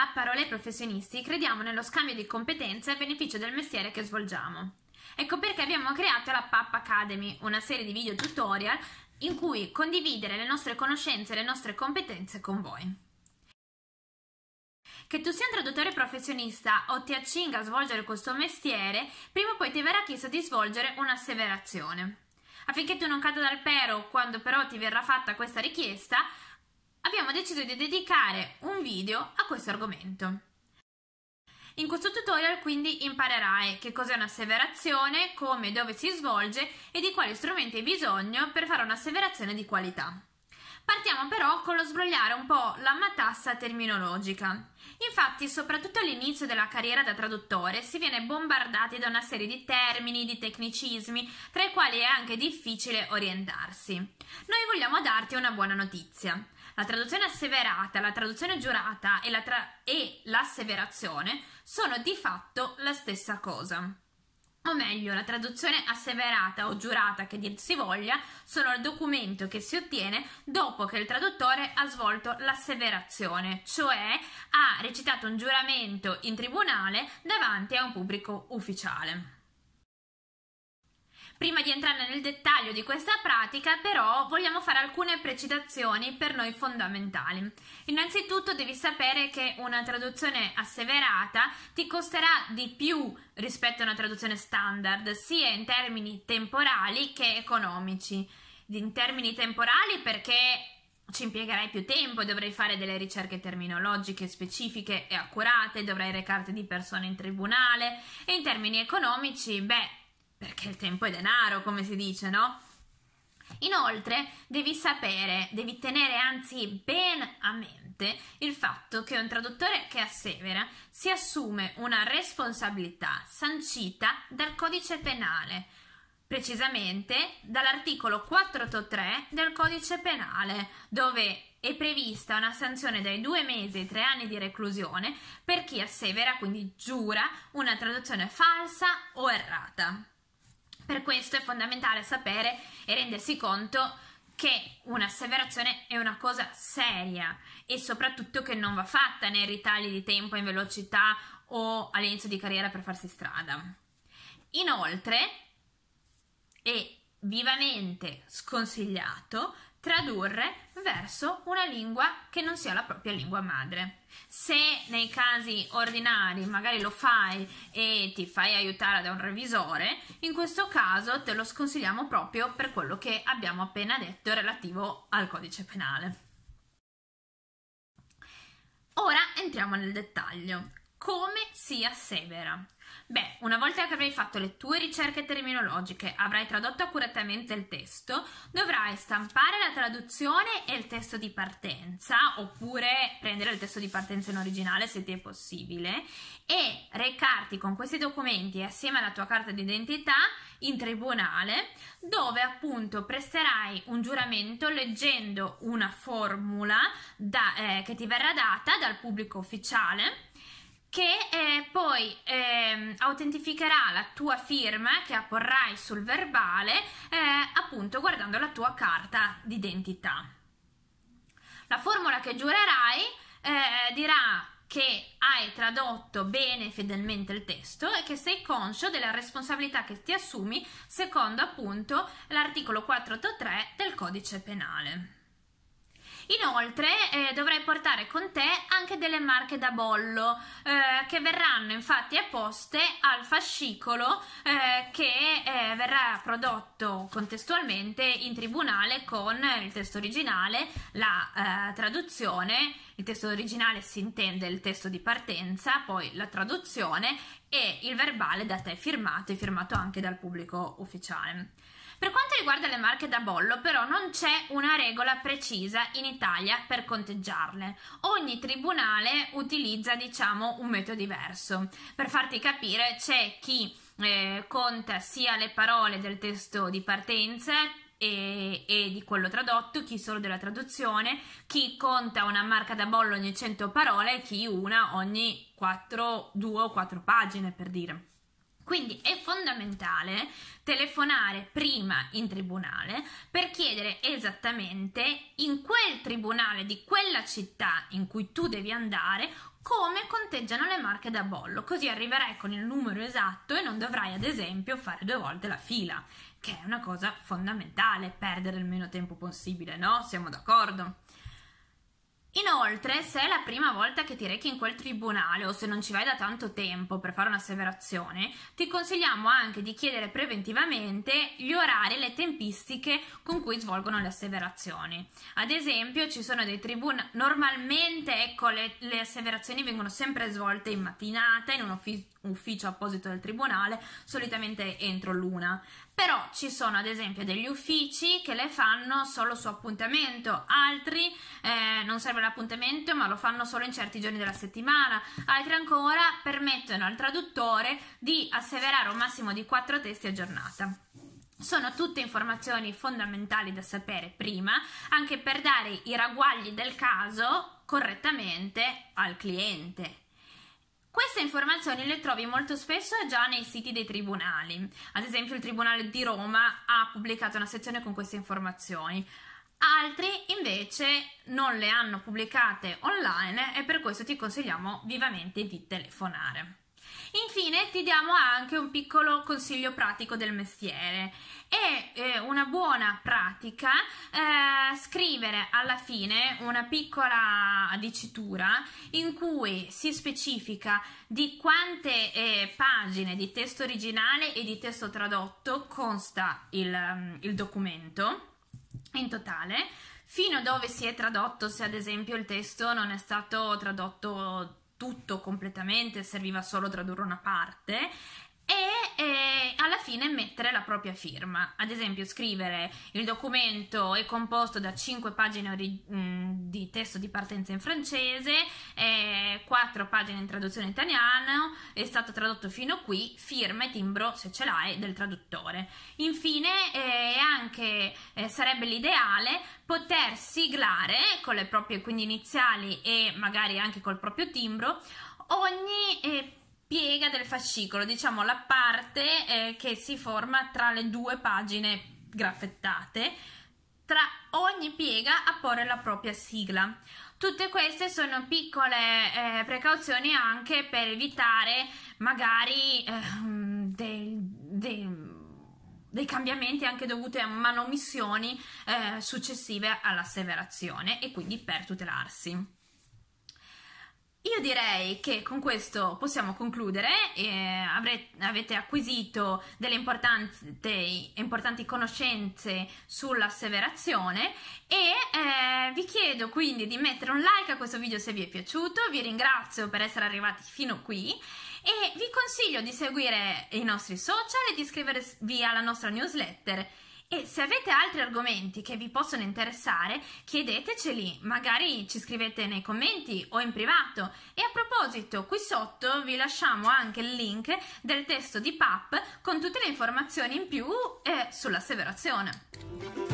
PAP Parole Professionisti crediamo nello scambio di competenze a beneficio del mestiere che svolgiamo. Ecco perché abbiamo creato la PAP Academy, una serie di video tutorial in cui condividere le nostre conoscenze e le nostre competenze con voi. Che tu sia un traduttore professionista o ti accinga a svolgere questo mestiere, prima o poi ti verrà chiesto di svolgere un'asseverazione. Affinché tu non cada dal pero quando però ti verrà fatta questa richiesta, abbiamo deciso di dedicare un video a questo argomento. In questo tutorial quindi imparerai che cos'è un'asseverazione, come e dove si svolge e di quali strumenti hai bisogno per fare un'asseverazione di qualità. Partiamo però con lo sbrogliare un po' la matassa terminologica. Infatti, soprattutto all'inizio della carriera da traduttore, si viene bombardati da una serie di termini, di tecnicismi, tra i quali è anche difficile orientarsi. Noi vogliamo darti una buona notizia. La traduzione asseverata, la traduzione giurata e, la tra- e l'asseverazione sono di fatto la stessa cosa. O meglio, la traduzione asseverata o giurata che dir si voglia sono il documento che si ottiene dopo che il traduttore ha svolto l'asseverazione, cioè ha recitato un giuramento in tribunale davanti a un pubblico ufficiale. Prima di entrare nel dettaglio di questa pratica, però, vogliamo fare alcune precisazioni per noi fondamentali. Innanzitutto devi sapere che una traduzione asseverata ti costerà di più rispetto a una traduzione standard, sia in termini temporali che economici. In termini temporali perché ci impiegherai più tempo, dovrai fare delle ricerche terminologiche specifiche e accurate, dovrai recarti di persone in tribunale e in termini economici, beh, perché il tempo è denaro, come si dice, no? Inoltre devi sapere, devi tenere anzi ben a mente il fatto che un traduttore che assevera si assume una responsabilità sancita dal codice penale, precisamente dall'articolo 483 del codice penale, dove è prevista una sanzione dai due mesi ai tre anni di reclusione per chi assevera, quindi giura, una traduzione falsa o errata. Per questo è fondamentale sapere e rendersi conto che un'asseverazione è una cosa seria e soprattutto che non va fatta nei ritagli di tempo in velocità o all'inizio di carriera per farsi strada. Inoltre è vivamente sconsigliato tradurre verso una lingua che non sia la propria lingua madre. Se nei casi ordinari magari lo fai e ti fai aiutare da un revisore, in questo caso te lo sconsigliamo proprio per quello che abbiamo appena detto relativo al codice penale. Ora entriamo nel dettaglio. Come si assevera? Beh, una volta che avrai fatto le tue ricerche terminologiche, avrai tradotto accuratamente il testo, dovrai stampare la traduzione e il testo di partenza, oppure prendere il testo di partenza in originale se ti è possibile, e recarti con questi documenti assieme alla tua carta d'identità in tribunale, dove appunto presterai un giuramento leggendo una formula da, eh, che ti verrà data dal pubblico ufficiale che eh, poi eh, autentificherà la tua firma che apporrai sul verbale eh, appunto guardando la tua carta d'identità. La formula che giurerai eh, dirà che hai tradotto bene e fedelmente il testo e che sei conscio della responsabilità che ti assumi secondo appunto l'articolo 483 del codice penale. Inoltre eh, dovrai portare con te anche delle marche da bollo eh, che verranno infatti apposte al fascicolo eh, che eh, verrà prodotto contestualmente in tribunale con il testo originale, la eh, traduzione, il testo originale si intende il testo di partenza, poi la traduzione e il verbale da te firmato e firmato anche dal pubblico ufficiale. Per quanto riguarda le marche da bollo, però, non c'è una regola precisa in Italia per conteggiarle. Ogni tribunale utilizza, diciamo, un metodo diverso. Per farti capire, c'è chi eh, conta sia le parole del testo di partenza e, e, di quello tradotto, chi solo della traduzione, chi conta una marca da bollo ogni 100 parole e chi una ogni 4, 2 o 4 pagine per dire. Quindi è fondamentale telefonare prima in tribunale per chiedere esattamente in quel tribunale di quella città in cui tu devi andare come conteggiano le marche da bollo, così arriverai con il numero esatto e non dovrai ad esempio fare due volte la fila, che è una cosa fondamentale, perdere il meno tempo possibile, no? Siamo d'accordo? Inoltre, se è la prima volta che ti rechi in quel tribunale o se non ci vai da tanto tempo per fare un'asseverazione, ti consigliamo anche di chiedere preventivamente gli orari e le tempistiche con cui svolgono le asseverazioni. Ad esempio, ci sono dei tribunali, normalmente ecco, le, le, asseverazioni vengono sempre svolte in mattinata in un ufficio apposito del tribunale, solitamente entro l'una. Però ci sono ad esempio degli uffici che le fanno solo su appuntamento, altri eh, non serve l'appuntamento ma lo fanno solo in certi giorni della settimana, altri ancora permettono al traduttore di asseverare un massimo di quattro testi a giornata. Sono tutte informazioni fondamentali da sapere prima, anche per dare i ragguagli del caso correttamente al cliente. Queste informazioni le trovi molto spesso già nei siti dei tribunali. Ad esempio il Tribunale di Roma ha pubblicato una sezione con queste informazioni. Altri invece non le hanno pubblicate online e per questo ti consigliamo vivamente di telefonare. Infine ti diamo anche un piccolo consiglio pratico del mestiere. È eh, una buona pratica eh, scrivere alla fine una piccola dicitura in cui si specifica di quante eh, pagine di testo originale e di testo tradotto consta il, um, il documento in totale fino a dove si è tradotto se ad esempio il testo non è stato tradotto tutto completamente, serviva solo tradurre una parte mettere la propria firma. Ad esempio, scrivere il documento è composto da 5 pagine ori- mh, di testo di partenza in francese, eh, 4 pagine in traduzione italiano, è stato tradotto fino qui, firma e timbro, se ce l'hai, del traduttore. Infine, eh, anche eh, sarebbe l'ideale poter siglare con le proprie quindi iniziali e magari anche col proprio timbro ogni eh, piega del fascicolo, diciamo la parte eh, che si forma tra le due pagine graffettate, tra ogni piega a porre la propria sigla. Tutte queste sono piccole eh, precauzioni anche per evitare magari eh, dei, dei, dei, cambiamenti anche dovuti a manomissioni eh, successive all'asseverazione e quindi per tutelarsi. Io direi che con questo possiamo concludere, eh, avrete, avete acquisito delle importanti, conoscenze sull'asseverazione e eh, vi chiedo quindi di mettere un like a questo video se vi è piaciuto, vi ringrazio per essere arrivati fino qui e vi consiglio di seguire i nostri social e di iscrivervi alla nostra newsletter e se avete altri argomenti che vi possono interessare, chiedeteceli, magari ci scrivete nei commenti o in privato. E a proposito, qui sotto vi lasciamo anche il link del testo di PAP con tutte le informazioni in più eh, sull'asseverazione.